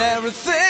everything.